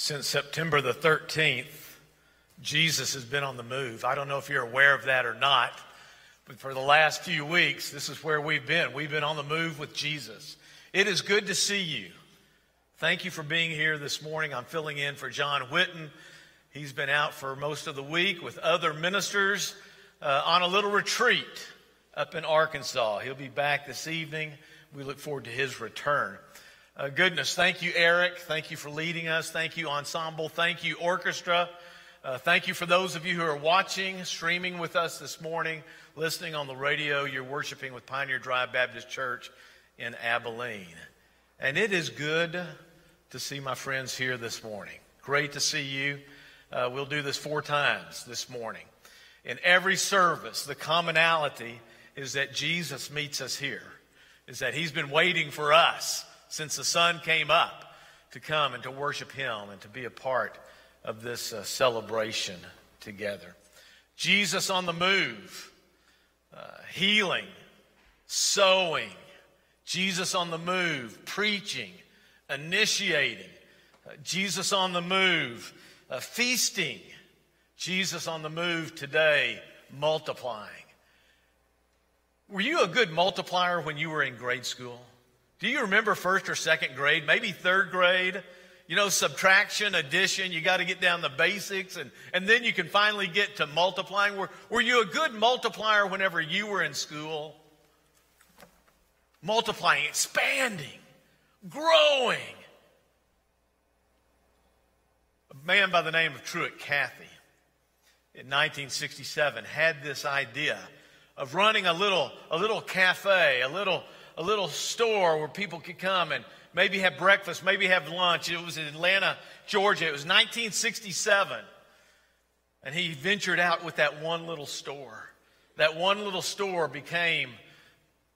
Since September the 13th, Jesus has been on the move. I don't know if you're aware of that or not, but for the last few weeks, this is where we've been. We've been on the move with Jesus. It is good to see you. Thank you for being here this morning. I'm filling in for John Whitten. He's been out for most of the week with other ministers uh, on a little retreat up in Arkansas. He'll be back this evening. We look forward to his return. Uh, goodness, thank you, Eric. Thank you for leading us. Thank you, Ensemble. Thank you, Orchestra. Uh, thank you for those of you who are watching, streaming with us this morning, listening on the radio. You're worshiping with Pioneer Drive Baptist Church in Abilene. And it is good to see my friends here this morning. Great to see you. Uh, we'll do this four times this morning. In every service, the commonality is that Jesus meets us here, is that he's been waiting for us since the sun came up to come and to worship him and to be a part of this uh, celebration together. Jesus on the move, uh, healing, sowing, Jesus on the move, preaching, initiating, uh, Jesus on the move, uh, feasting, Jesus on the move today, multiplying. Were you a good multiplier when you were in grade school? Do you remember first or second grade, maybe third grade? You know, subtraction, addition, you got to get down the basics, and, and then you can finally get to multiplying. Were, were you a good multiplier whenever you were in school? Multiplying, expanding, growing. A man by the name of Truett Cathy in 1967 had this idea of running a little, a little cafe, a little, a little store where people could come and maybe have breakfast, maybe have lunch. It was in Atlanta, Georgia. It was 1967. And he ventured out with that one little store. That one little store became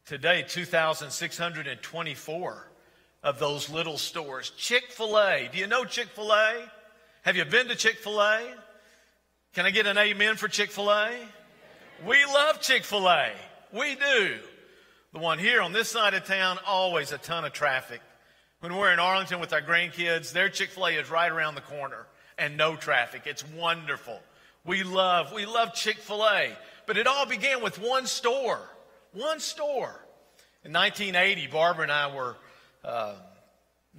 today 2,624 of those little stores. Chick fil A. Do you know Chick fil A? Have you been to Chick fil A? Can I get an amen for Chick fil A? We love Chick fil A. We do. The one here on this side of town, always a ton of traffic. When we're in Arlington with our grandkids, their Chick fil A is right around the corner and no traffic. It's wonderful. We love, we love Chick fil A. But it all began with one store. One store. In 1980, Barbara and I were uh,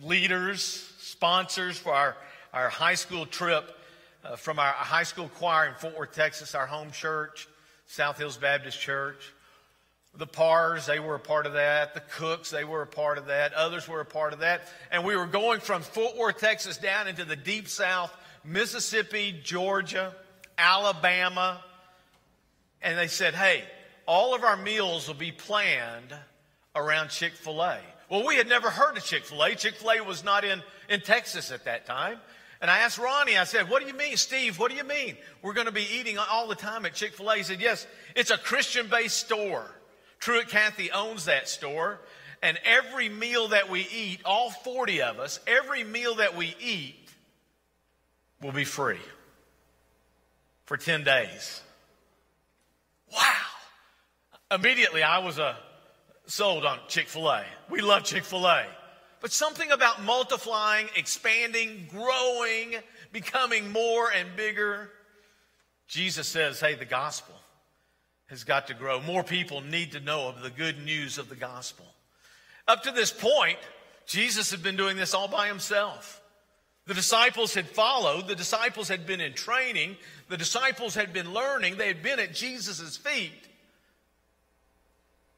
leaders, sponsors for our, our high school trip uh, from our high school choir in Fort Worth, Texas, our home church. South Hills Baptist Church. The Pars, they were a part of that. The Cooks, they were a part of that. Others were a part of that. And we were going from Fort Worth, Texas down into the deep south, Mississippi, Georgia, Alabama. And they said, hey, all of our meals will be planned around Chick fil A. Well, we had never heard of Chick fil A. Chick fil A was not in, in Texas at that time. And I asked Ronnie, I said, What do you mean, Steve? What do you mean? We're going to be eating all the time at Chick fil A. He said, Yes, it's a Christian based store. Truett Cathy owns that store. And every meal that we eat, all 40 of us, every meal that we eat will be free for 10 days. Wow. Immediately, I was uh, sold on Chick fil A. We love Chick fil A. But something about multiplying, expanding, growing, becoming more and bigger. Jesus says, hey, the gospel has got to grow. More people need to know of the good news of the gospel. Up to this point, Jesus had been doing this all by himself. The disciples had followed, the disciples had been in training, the disciples had been learning, they had been at Jesus' feet.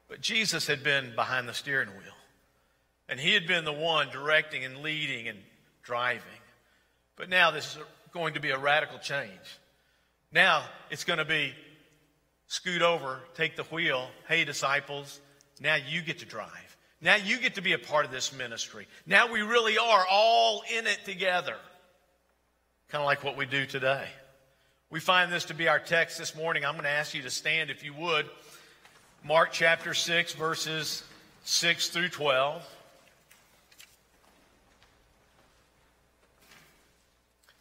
But Jesus had been behind the steering wheel. And he had been the one directing and leading and driving. But now this is going to be a radical change. Now it's going to be scoot over, take the wheel. Hey, disciples, now you get to drive. Now you get to be a part of this ministry. Now we really are all in it together. Kind of like what we do today. We find this to be our text this morning. I'm going to ask you to stand if you would. Mark chapter 6, verses 6 through 12.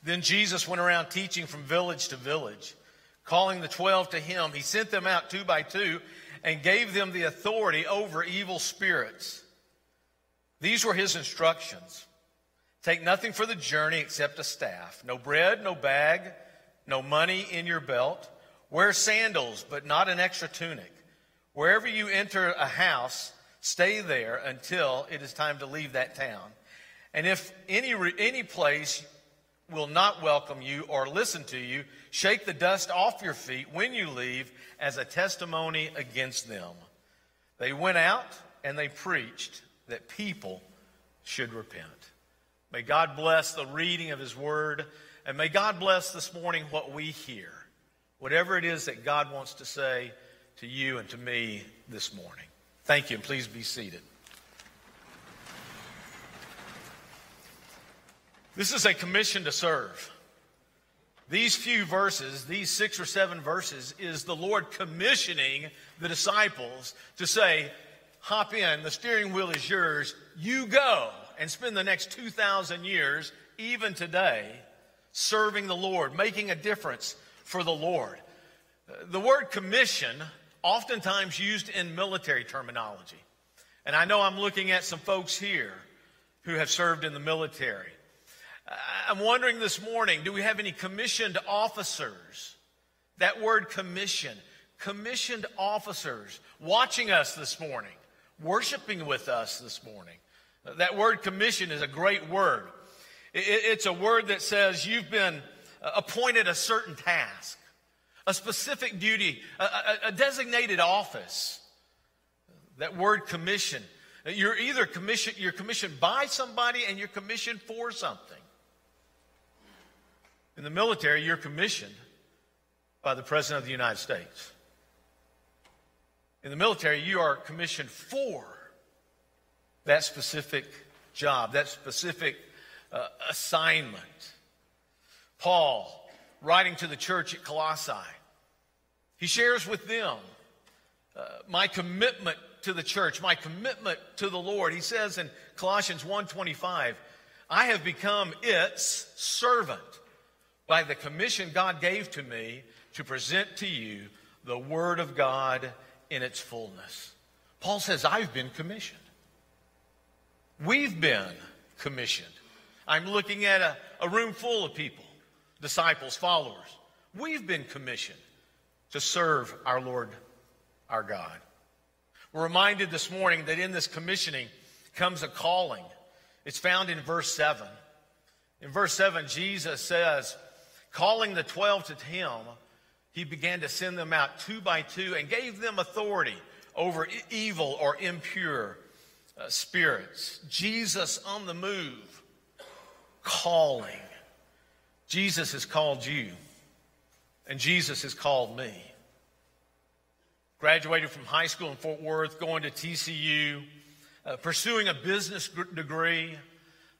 Then Jesus went around teaching from village to village, calling the twelve to him. He sent them out two by two and gave them the authority over evil spirits. These were his instructions. Take nothing for the journey except a staff. No bread, no bag, no money in your belt. Wear sandals, but not an extra tunic. Wherever you enter a house, stay there until it is time to leave that town. And if any, any place will not welcome you or listen to you, shake the dust off your feet when you leave as a testimony against them. They went out and they preached that people should repent. May God bless the reading of His Word, and may God bless this morning what we hear, whatever it is that God wants to say to you and to me this morning. Thank you, and please be seated. This is a commission to serve. These few verses, these six or seven verses, is the Lord commissioning the disciples to say, Hop in, the steering wheel is yours, you go and spend the next 2,000 years, even today, serving the Lord, making a difference for the Lord. The word commission, oftentimes used in military terminology. And I know I'm looking at some folks here who have served in the military. I'm wondering this morning do we have any commissioned officers? That word commission, commissioned officers watching us this morning, worshiping with us this morning. That word commission is a great word. It's a word that says you've been uh, appointed a certain task, a specific duty, a, designated office. That word commission. You're either commissioned, you're commissioned by somebody and you're commissioned for something. In the military, you're commissioned by the President of the United States. In the military, you are commissioned for that specific job, that specific uh, assignment. Paul, writing to the church at Colossae, he shares with them uh, my commitment to the church, my commitment to the Lord. He says in Colossians 1:25, I have become its servant by the commission God gave to me to present to you the word of God in its fullness. Paul says, I've been commissioned. We've been commissioned. I'm looking at a, a room full of people, disciples, followers. We've been commissioned to serve our Lord, our God. We're reminded this morning that in this commissioning comes a calling. It's found in verse 7. In verse 7, Jesus says, calling the 12 to him, he began to send them out two by two and gave them authority over evil or impure uh, spirits. Jesus on the move, calling. Jesus has called you, and Jesus has called me. Graduated from high school in Fort Worth, going to TCU, uh, pursuing a business degree,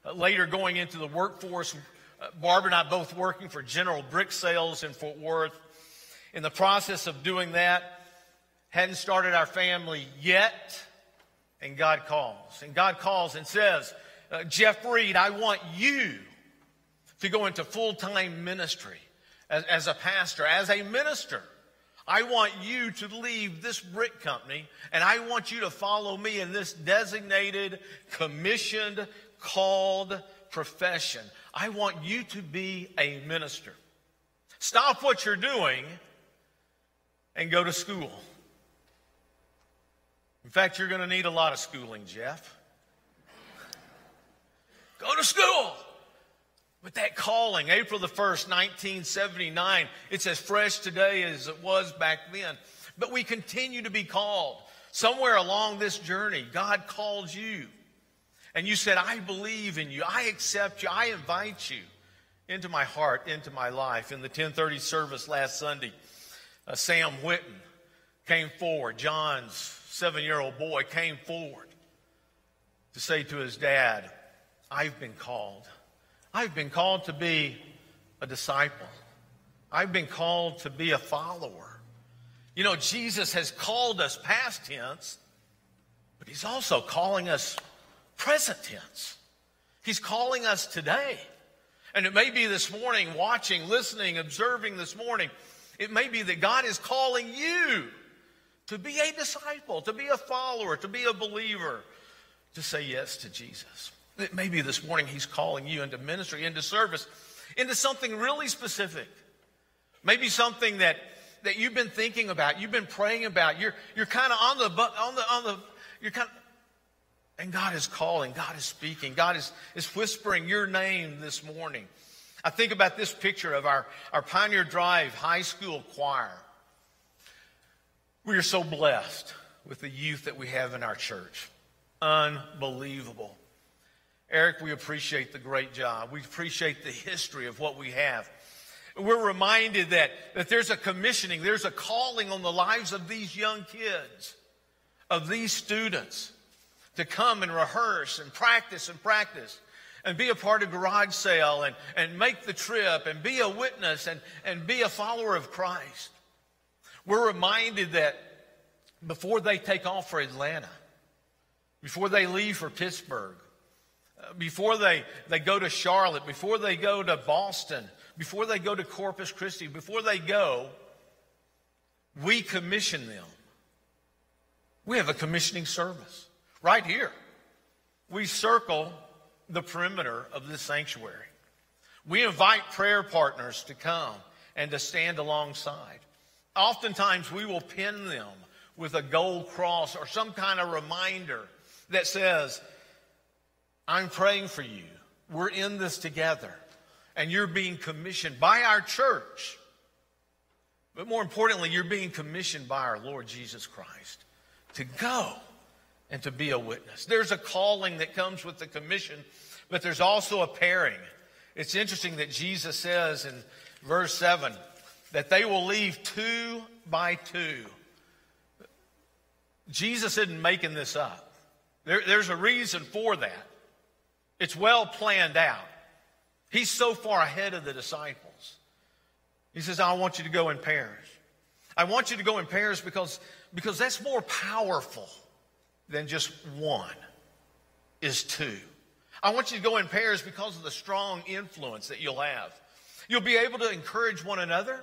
uh, later going into the workforce. Uh, Barbara and I both working for General Brick Sales in Fort Worth. In the process of doing that, hadn't started our family yet and God calls. And God calls and says, uh, Jeff Reed, I want you to go into full time ministry as, as a pastor, as a minister. I want you to leave this brick company and I want you to follow me in this designated, commissioned, called profession. I want you to be a minister. Stop what you're doing and go to school. In fact, you're going to need a lot of schooling, Jeff. Go to school. But that calling, April the 1st, 1979, it's as fresh today as it was back then. But we continue to be called. Somewhere along this journey, God calls you. And you said, I believe in you. I accept you. I invite you into my heart, into my life. In the 1030 service last Sunday, uh, Sam Whitten came forward, John's seven year old boy came forward to say to his dad, I've been called. I've been called to be a disciple. I've been called to be a follower. You know, Jesus has called us past tense, but he's also calling us present tense. He's calling us today. And it may be this morning, watching, listening, observing this morning, it may be that God is calling you to be a disciple, to be a follower, to be a believer, to say yes to Jesus. that maybe this morning He's calling you into ministry, into service, into something really specific. Maybe something that, that you've been thinking about, you've been praying about. You're, you're kind of on the, on the, on the, you're kind of, and God is calling, God is speaking, God is, is whispering your name this morning. I think about this picture of our, our Pioneer Drive High School choir. We are so blessed with the youth that we have in our church. Unbelievable. Eric, we appreciate the great job. We appreciate the history of what we have. We're reminded that, that there's a commissioning, there's a calling on the lives of these young kids, of these students, to come and rehearse and practice and practice and be a part of garage sale and, and make the trip and be a witness and, and be a follower of Christ. We're reminded that before they take off for Atlanta, before they leave for Pittsburgh, uh, before they, they go to Charlotte, before they go to Boston, before they go to Corpus Christi, before they go, we commission them. We have a commissioning service right here. We circle the perimeter of this sanctuary. We invite prayer partners to come and to stand alongside. Oftentimes, we will pin them with a gold cross or some kind of reminder that says, I'm praying for you. We're in this together. And you're being commissioned by our church. But more importantly, you're being commissioned by our Lord Jesus Christ to go and to be a witness. There's a calling that comes with the commission, but there's also a pairing. It's interesting that Jesus says in verse 7 that they will leave two by two. Jesus isn't making this up. There, there's a reason for that. It's well planned out. He's so far ahead of the disciples. He says, I want you to go in pairs. I want you to go in pairs because, because that's more powerful than just one is two. I want you to go in pairs because of the strong influence that you'll have. You'll be able to encourage one another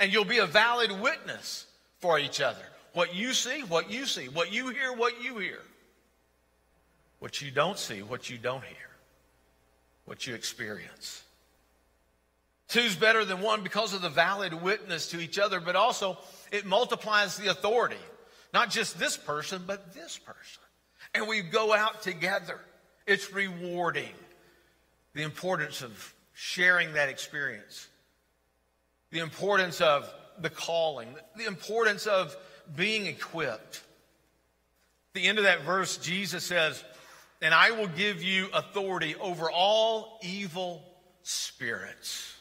and you'll be a valid witness for each other. What you see, what you see. What you hear, what you hear. What you don't see, what you don't hear. What you experience. Two's better than one because of the valid witness to each other, but also it multiplies the authority. Not just this person, but this person. And we go out together. It's rewarding. The importance of sharing that experience, the importance of the calling, the importance of being equipped. At the end of that verse, Jesus says, And I will give you authority over all evil spirits.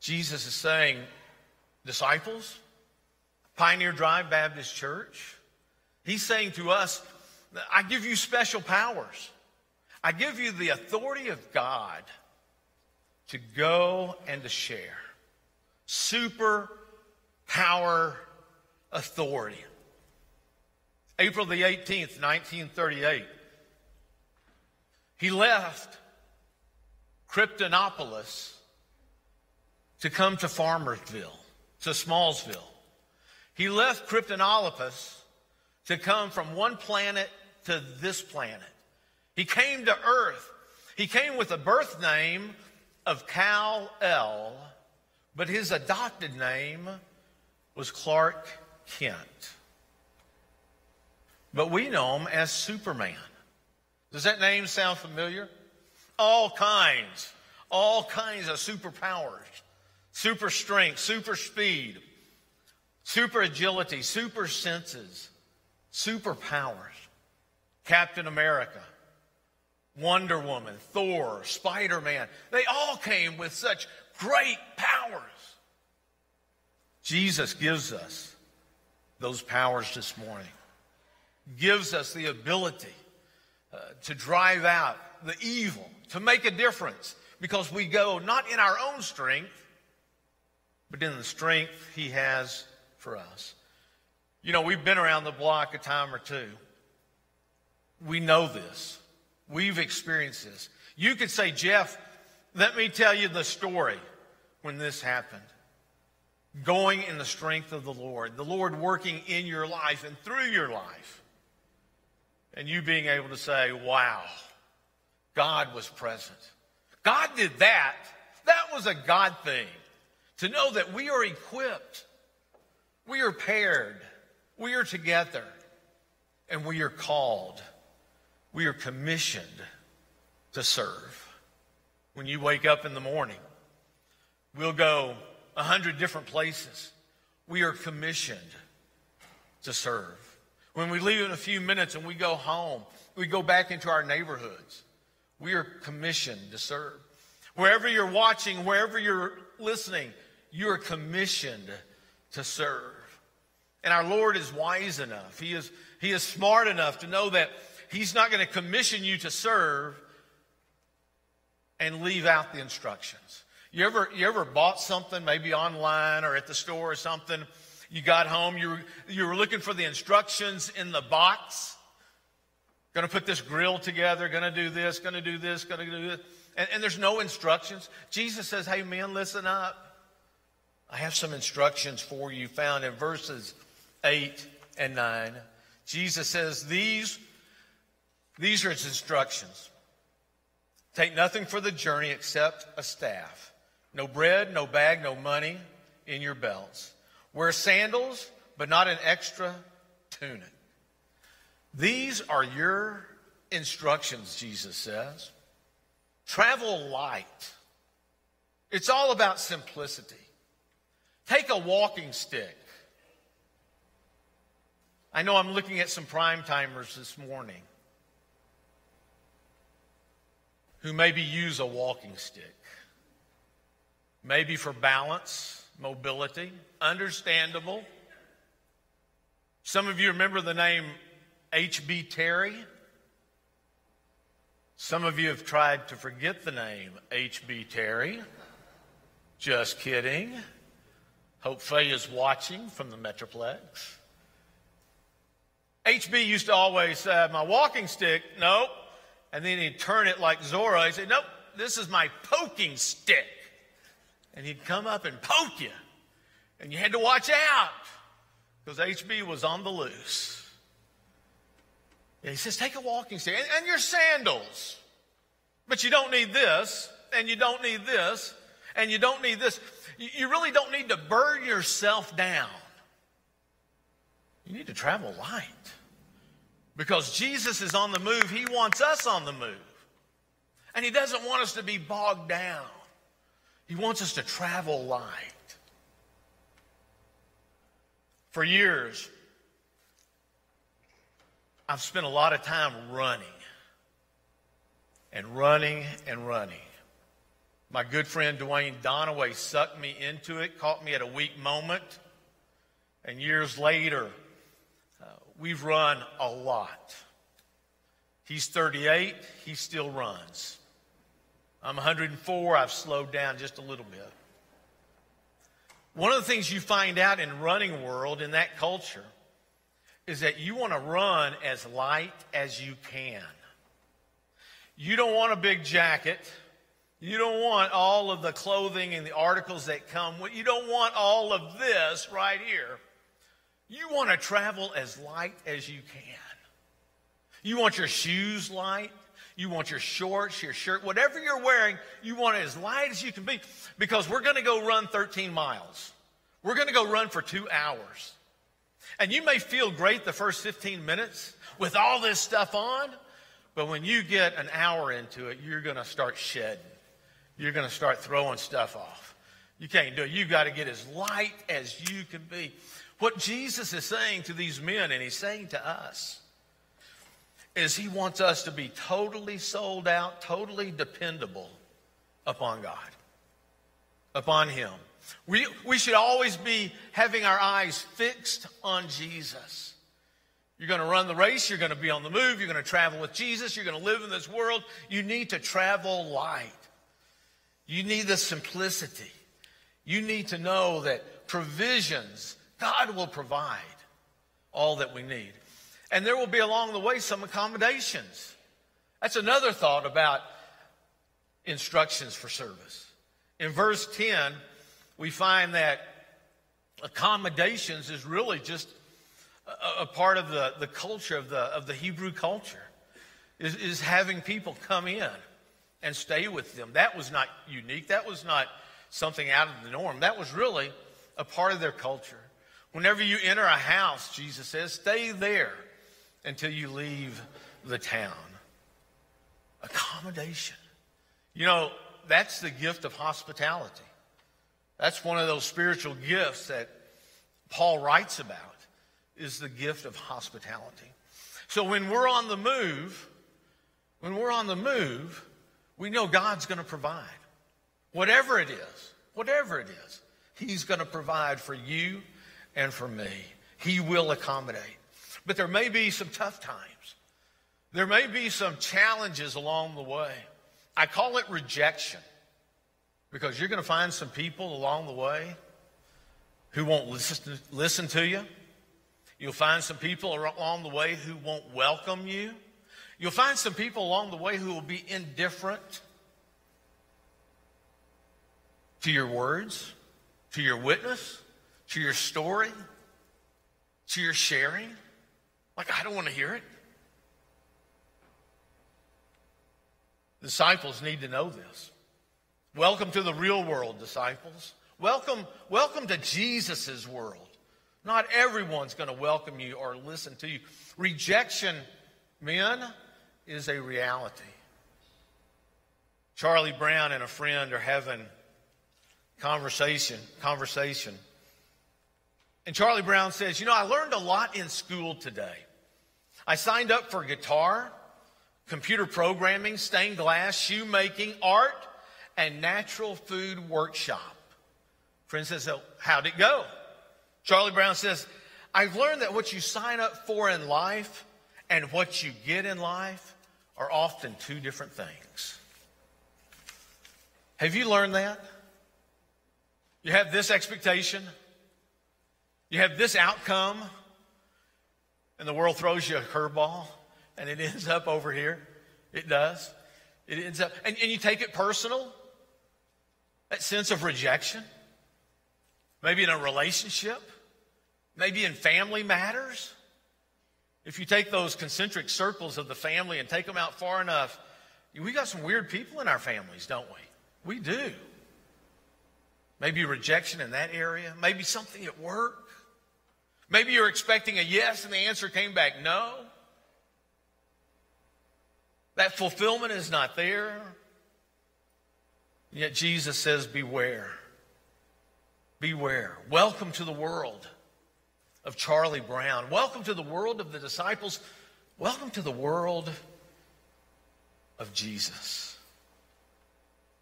Jesus is saying, Disciples, Pioneer Drive Baptist Church. He's saying to us, I give you special powers. I give you the authority of God to go and to share. Super power authority. April the 18th, 1938. He left Kryptonopolis to come to Farmersville, to Smallsville. He left Kryptonopolis to come from one planet to this planet. He came to Earth. He came with a birth name of Cal El, but his adopted name was Clark Kent. But we know him as Superman. Does that name sound familiar? All kinds, all kinds of superpowers, super strength, super speed, super agility, super senses, superpowers. Captain America, Wonder Woman, Thor, Spider Man, they all came with such great powers. Jesus gives us those powers this morning, gives us the ability uh, to drive out the evil, to make a difference, because we go not in our own strength, but in the strength He has for us. You know, we've been around the block a time or two. We know this. We've experienced this. You could say, Jeff, let me tell you the story when this happened. Going in the strength of the Lord, the Lord working in your life and through your life. And you being able to say, wow, God was present. God did that. That was a God thing. To know that we are equipped, we are paired, we are together, and we are called, we are commissioned to serve. When you wake up in the morning, we'll go a hundred different places. We are commissioned to serve. When we leave in a few minutes and we go home, we go back into our neighborhoods. We are commissioned to serve. Wherever you're watching, wherever you're listening, you are commissioned to serve. And our Lord is wise enough. He is, he is smart enough to know that He's not going to commission you to serve and leave out the instructions. You ever, you ever bought something, maybe online or at the store or something? You got home, you were, you were looking for the instructions in the box. Going to put this grill together, going to do this, going to do this, going to do this. And, and there's no instructions. Jesus says, hey, men, listen up. I have some instructions for you found in verses 8 and 9. Jesus says, These, these are his instructions. Take nothing for the journey except a staff. No bread, no bag, no money in your belts. Wear sandals, but not an extra tunic. These are your instructions, Jesus says. Travel light. It's all about simplicity. Take a walking stick. I know I'm looking at some prime timers this morning who maybe use a walking stick. Maybe for balance, mobility, understandable. Some of you remember the name H.B. Terry. Some of you have tried to forget the name H.B. Terry. Just kidding. Hope Faye is watching from the Metroplex. HB used to always say, my walking stick, nope. And then he'd turn it like Zorro. He'd say, nope, this is my poking stick. And he'd come up and poke you. And you had to watch out because HB was on the loose. He says, take a walking stick and, and your sandals. But you don't need this, and you don't need this, and you don't need this. You, you really don't need to burn yourself down. You need to travel light. Because Jesus is on the move, He wants us on the move. And He doesn't want us to be bogged down, He wants us to travel light. For years, I've spent a lot of time running and running and running. My good friend Dwayne Donaway sucked me into it, caught me at a weak moment. And years later, we've run a lot. He's 38, he still runs. I'm 104, I've slowed down just a little bit. One of the things you find out in running world, in that culture, is that you want to run as light as you can. You don't want a big jacket. You don't want all of the clothing and the articles that come. You don't want all of this right here. You want to travel as light as you can. You want your shoes light. You want your shorts, your shirt, whatever you're wearing, you want it as light as you can be because we're going to go run 13 miles. We're going to go run for two hours. And you may feel great the first 15 minutes with all this stuff on, but when you get an hour into it, you're going to start shedding. You're going to start throwing stuff off. You can't do it. You've got to get as light as you can be. What Jesus is saying to these men, and he's saying to us, is he wants us to be totally sold out, totally dependable upon God, upon him. We, we should always be having our eyes fixed on Jesus. You're going to run the race. You're going to be on the move. You're going to travel with Jesus. You're going to live in this world. You need to travel light. You need the simplicity. You need to know that provisions, God will provide all that we need. And there will be along the way some accommodations. That's another thought about instructions for service. In verse 10, we find that accommodations is really just a, a part of the, the culture of the, of the Hebrew culture, is, is having people come in. and stay with them. That was not unique. That was not something out of the norm. That was really a part of their culture. Whenever you enter a house, Jesus says, stay there until you leave the town. Accommodation. You know, that's the gift of hospitality. That's one of those spiritual gifts that Paul writes about is the gift of hospitality. So when we're on the move, when we're on the move, we know God's going to provide. Whatever it is, whatever it is, He's going to provide for you and for me. He will accommodate. But there may be some tough times. There may be some challenges along the way. I call it rejection because you're going to find some people along the way who won't listen, listen to you. You'll find some people along the way who won't welcome you. You'll find some people along the way who will be indifferent to your words, to your witness, to your story, to your sharing. Like, I don't want to hear it. Disciples need to know this. Welcome to the real world, disciples. Welcome, welcome to Jesus' world. Not everyone's going to welcome you or listen to you. Rejection, men, is a reality. Charlie Brown and a friend are having conversation, conversation. And Charlie Brown says, You know, I learned a lot in school today. I signed up for guitar, computer programming, stained glass, shoemaking, art, and natural food workshop. Friend says, so how'd it go? Charlie Brown says, I've learned that what you sign up for in life and what you get in life are often two different things. Have you learned that? You have this expectation, you have this outcome, and the world throws you a curveball, and it ends up over here. It does. It ends up, and, and you take it personal. That sense of rejection. Maybe in a relationship, maybe in family matters. If you take those concentric circles of the family and take them out far enough, we got some weird people in our families, don't we? We do. Maybe rejection in that area, maybe something at work. Maybe you're expecting a yes and the answer came back no. That fulfillment is not there. Yet Jesus says, Beware. Beware. Welcome to the world of Charlie Brown. Welcome to the world of the disciples. Welcome to the world of Jesus.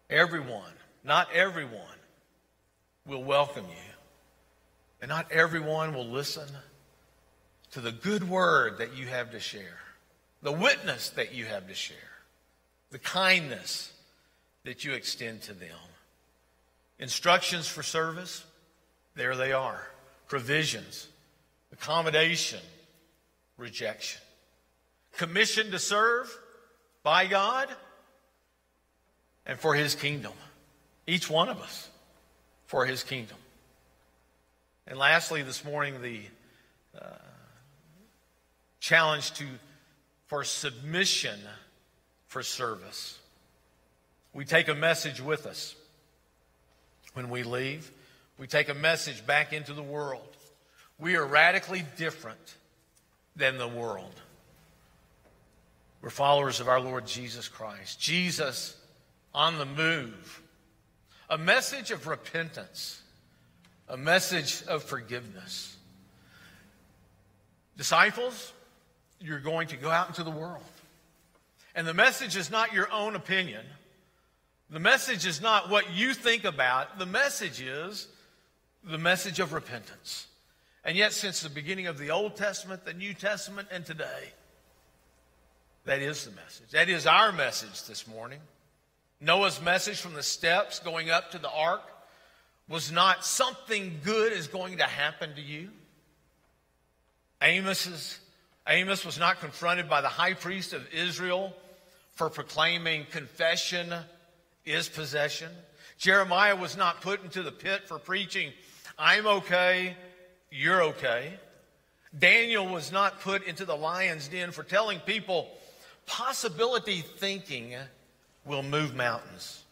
Everyone, not everyone, will welcome you. And not everyone will listen to the good word that you have to share, the witness that you have to share, the kindness that you extend to them. Instructions for service, there they are. Provisions, accommodation, rejection. Commission to serve by God and for his kingdom. Each one of us for his kingdom. And lastly, this morning, the uh, challenge to for submission for service. We take a message with us when we leave. We take a message back into the world. We are radically different than the world. We're followers of our Lord Jesus Christ. Jesus on the move. A message of repentance, a message of forgiveness. Disciples, you're going to go out into the world. And the message is not your own opinion. The message is not what you think about. The message is the message of repentance. And yet, since the beginning of the Old Testament, the New Testament, and today, that is the message. That is our message this morning. Noah's message from the steps going up to the ark was not something good is going to happen to you. Amos's, Amos was not confronted by the high priest of Israel for proclaiming confession is possession. Jeremiah was not put into the pit for preaching, I'm okay, you're okay. Daniel was not put into the lion's den for telling people possibility thinking will move mountains.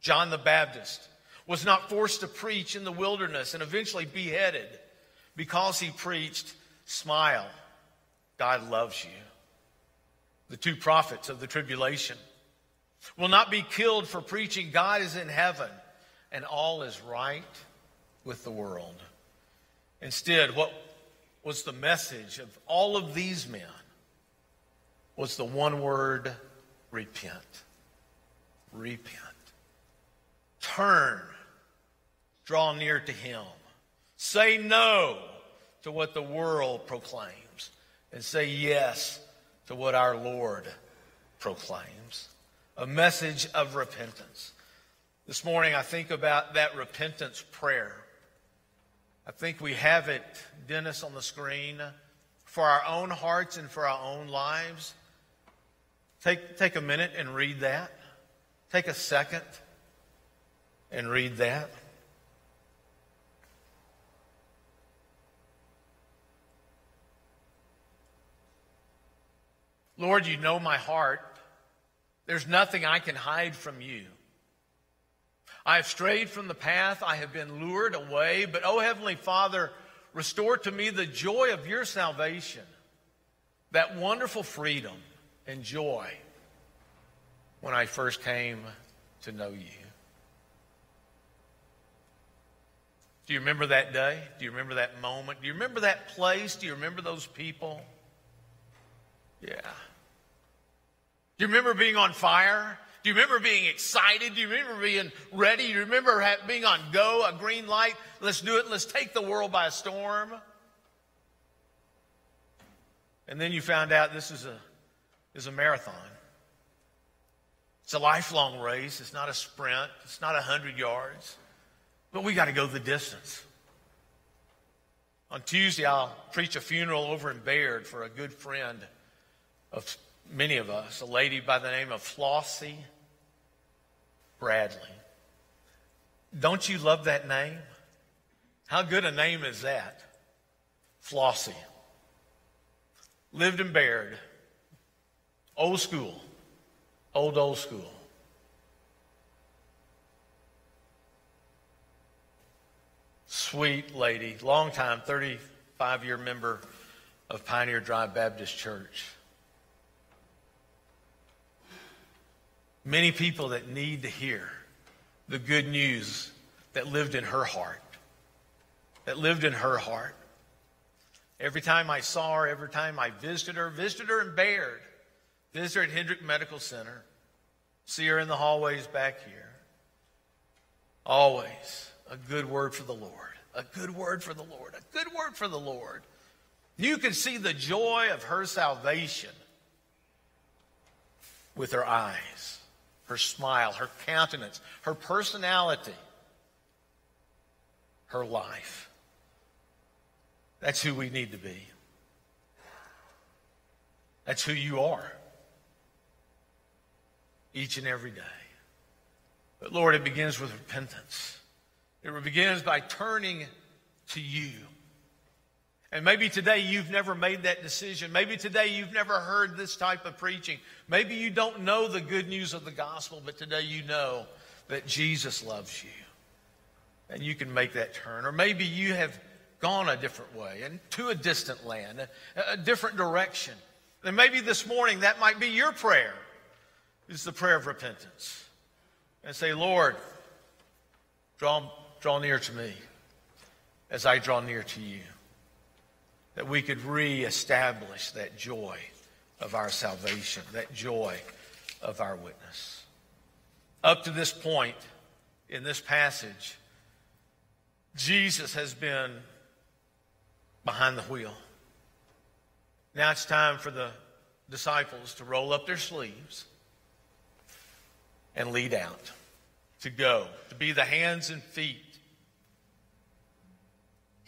John the Baptist was not forced to preach in the wilderness and eventually beheaded because he preached, Smile, God loves you. The two prophets of the tribulation will not be killed for preaching, God is in heaven and all is right with the world. Instead, what was the message of all of these men was the one word repent. Repent. Turn. Draw near to Him. Say no to what the world proclaims and say yes to what our Lord proclaims. A message of repentance. This morning, I think about that repentance prayer. I think we have it, Dennis, on the screen for our own hearts and for our own lives. Take, take a minute and read that. Take a second and read that. Lord, you know my heart. There's nothing I can hide from you. I have strayed from the path. I have been lured away. But, oh, Heavenly Father, restore to me the joy of your salvation, that wonderful freedom and joy when I first came to know you. Do you remember that day? Do you remember that moment? Do you remember that place? Do you remember those people? Yeah. Do you remember being on fire? Do you remember being excited? Do you remember being ready? Do you remember being on go, a green light? Let's do it. Let's take the world by storm. And then you found out this is a, is a marathon. It's a lifelong race. It's not a sprint. It's not a 100 yards. But we got to go the distance. On Tuesday, I'll preach a funeral over in Baird for a good friend of many of us, a lady by the name of Flossie Bradley. Don't you love that name? How good a name is that? Flossie. Lived in Baird. Old school. Old, old school. Sweet lady, long time, 35 year member of Pioneer Drive Baptist Church. Many people that need to hear the good news that lived in her heart. That lived in her heart. Every time I saw her, every time I visited her, visited her in Baird, visited her at Hendrick Medical Center, see her in the hallways back here. Always a good word for the Lord. A good word for the Lord. A good word for the Lord. You can see the joy of her salvation with her eyes her smile, her countenance, her personality, her life. That's who we need to be. That's who you are each and every day. But Lord, it begins with repentance. It begins by turning to you. And maybe today you've never made that decision. Maybe today you've never heard this type of preaching. Maybe you don't know the good news of the gospel, but today you know that Jesus loves you. And you can make that turn. Or maybe you have gone a different way and to a distant land, a, a different direction. And maybe this morning that might be your prayer. It's the prayer of repentance. And say, Lord, draw, draw near to me as I draw near to you that we could reestablish that joy of our salvation, that joy of our witness. Up to this point in this passage, Jesus has been behind the wheel. Now it's time for the disciples to roll up their sleeves and lead out, to go, to be the hands and feet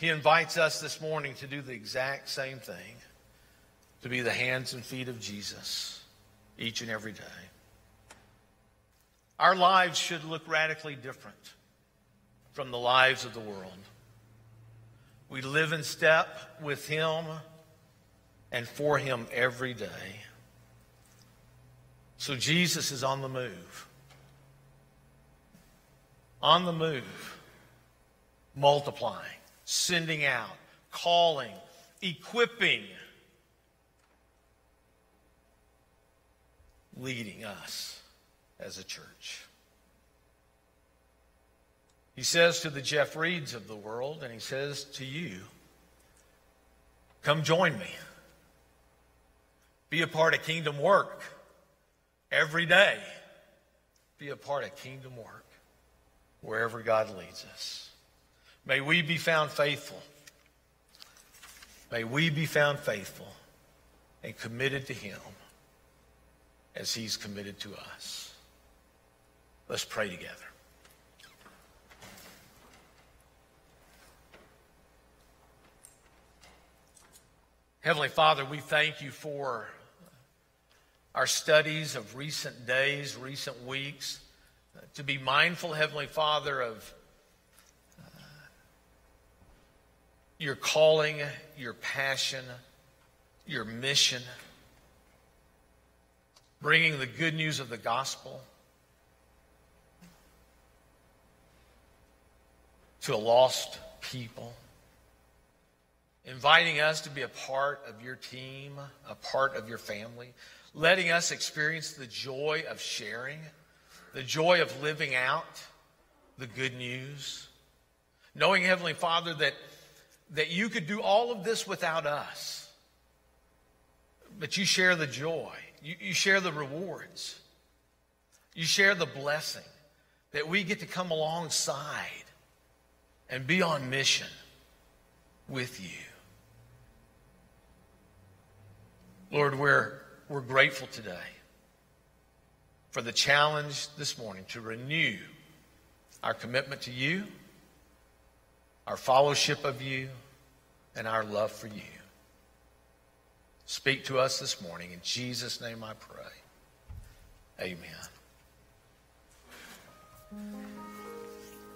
he invites us this morning to do the exact same thing, to be the hands and feet of Jesus each and every day. Our lives should look radically different from the lives of the world. We live in step with Him and for Him every day. So Jesus is on the move. On the move, multiplying, sending out, calling, equipping, leading us as a church. He says to the Jeff Reeds of the world, and he says to you, come join me. Be a part of kingdom work every day. Be a part of kingdom work wherever God leads us. May we be found faithful. May we be found faithful and committed to Him as He's committed to us. Let's pray together. Heavenly Father, we thank you for our studies of recent days, recent weeks, to be mindful, Heavenly Father, of uh, your calling, your passion, your mission, bringing the good news of the gospel to a lost people inviting us to be a part of your team, a part of your family, letting us experience the joy of sharing, the joy of living out the good news, knowing, Heavenly Father, that, that you could do all of this without us, but you share the joy, you, you share the rewards, you share the blessing that we get to come alongside and be on mission with you. Lord, we're, we're grateful today for the challenge this morning to renew our commitment to you, our fellowship of you, and our love for you. Speak to us this morning. In Jesus' name I pray. Amen.